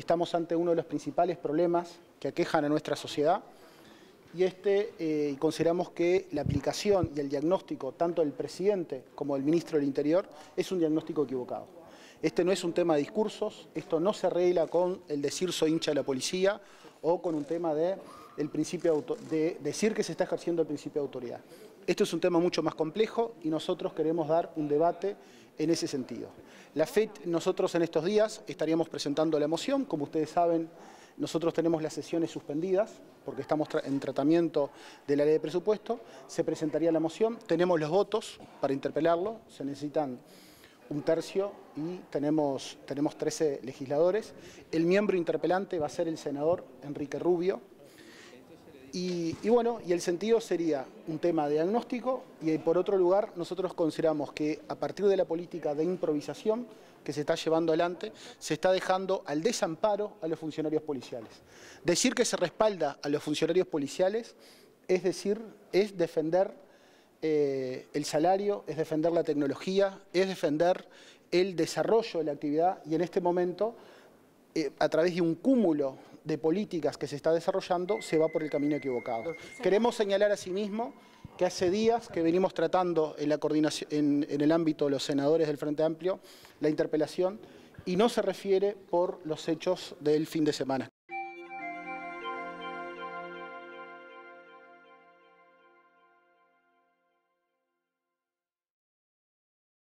estamos ante uno de los principales problemas que aquejan a nuestra sociedad y este eh, consideramos que la aplicación y el diagnóstico tanto del presidente como del ministro del Interior es un diagnóstico equivocado. Este no es un tema de discursos, esto no se arregla con el decir soy hincha de la policía o con un tema de, el principio de decir que se está ejerciendo el principio de autoridad. Esto es un tema mucho más complejo y nosotros queremos dar un debate en ese sentido. La FED, nosotros en estos días estaríamos presentando la moción, como ustedes saben, nosotros tenemos las sesiones suspendidas porque estamos en tratamiento de la ley de presupuesto, se presentaría la moción, tenemos los votos para interpelarlo, se necesitan un tercio y tenemos, tenemos 13 legisladores. El miembro interpelante va a ser el senador Enrique Rubio, y, bueno, y el sentido sería un tema de diagnóstico y por otro lugar nosotros consideramos que a partir de la política de improvisación que se está llevando adelante, se está dejando al desamparo a los funcionarios policiales. Decir que se respalda a los funcionarios policiales es decir, es defender eh, el salario, es defender la tecnología, es defender el desarrollo de la actividad y en este momento, eh, a través de un cúmulo de políticas que se está desarrollando se va por el camino equivocado. Queremos señalar asimismo que hace días que venimos tratando en, la coordinación, en, en el ámbito de los senadores del Frente Amplio la interpelación y no se refiere por los hechos del fin de semana.